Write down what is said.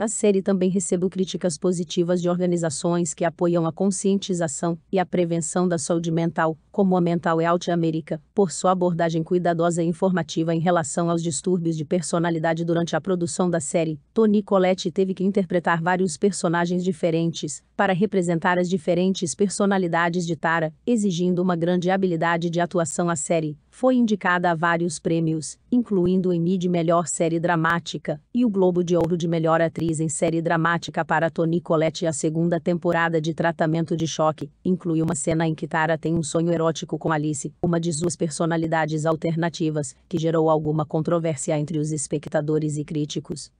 A série também recebeu críticas positivas de organizações que apoiam a conscientização e a prevenção da saúde mental, como a Mental Health America, por sua abordagem cuidadosa e informativa em relação aos distúrbios de personalidade durante a produção da série. Toni Collette teve que interpretar vários personagens diferentes para representar as diferentes personalidades de Tara, exigindo uma grande habilidade de atuação. A série foi indicada a vários prêmios, incluindo o Emmy de Melhor Série Dramática e o Globo de Ouro de Melhor Atriz em Série Dramática para Toni Collette. A segunda temporada de Tratamento de Choque inclui uma cena em que Tara tem um sonho erótico com Alice, uma de suas personalidades alternativas, que gerou alguma controvérsia entre os espectadores e críticos.